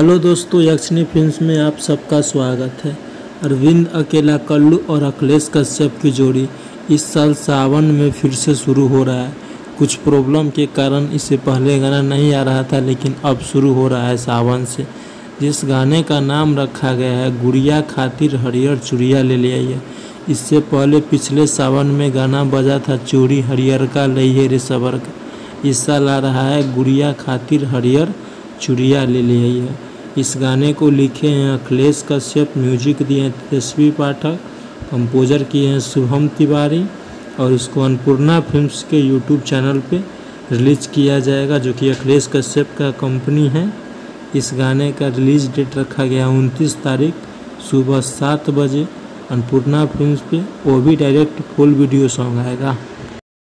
Hello दोस्तों, यक्षिणी films में आप सबका स्वागत है। अरविंद, अकेला, कल्लू और अखिलेश कश्यप की जोड़ी इस साल सावन में फिर से शुरू हो रहा है। कुछ प्रॉब्लम के कारण इससे पहले गाना नहीं आ रहा था, लेकिन अब शुरू हो रहा है सावन से। जिस गाने का नाम रखा गया है, गुड़िया खातिर हरियर चूड़िया ले लिया आइए। इससे पहले पिछले सावन में गाना बजा था, चूड़ी हरियर का लइहे रे सबर का। इस साल आ रहा है, गुड़िया खातिर हरियर चूड़िया ले लिया आइए। इस गाने को लिखे हैं अखिलेश कश्यप, म्यूज़िक दिए हैं तेजस्वी पाठक, कंपोजर किए हैं शुभम तिवारी और इसको अन्नपूर्णा फिल्म्स के यूट्यूब चैनल पे रिलीज़ किया जाएगा, जो कि अखिलेश कश्यप का कंपनी है। इस गाने का रिलीज़ डेट रखा गया है उनतीस तारीख, सुबह सात बजे। अन्नपूर्णा फ़िल्म पे वो भी डायरेक्ट फुल वीडियो सॉन्ग आएगा।